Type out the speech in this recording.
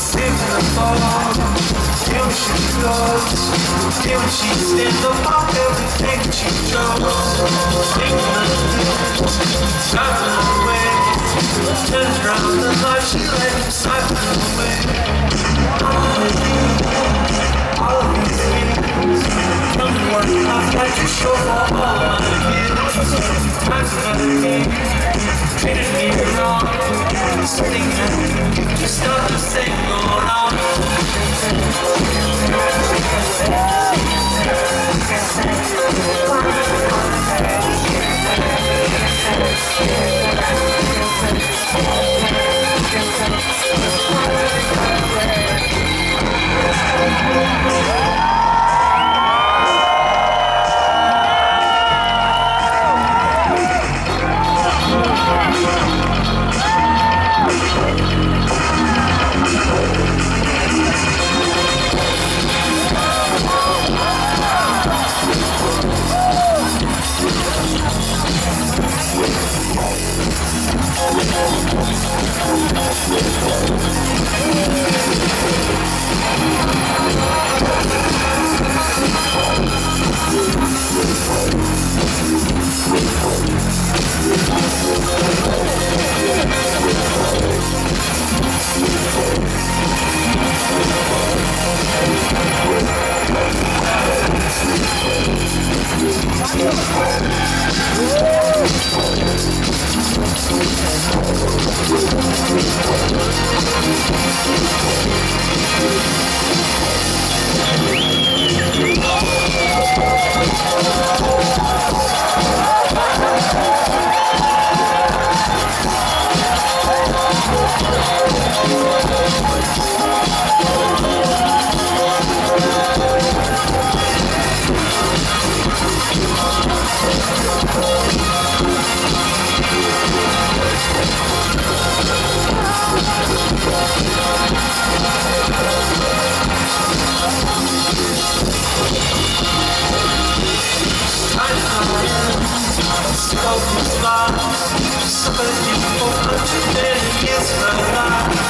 Sing the song what she loves Then she stands up on everything she chose Take nothing, cycle away Turns around the life she let him cycle away All of these things, all of these things Tell me what I've had to show for all my years Times another thing, treated me wrong Sitting there, just Woo! звезда Соколи по прочитали без врага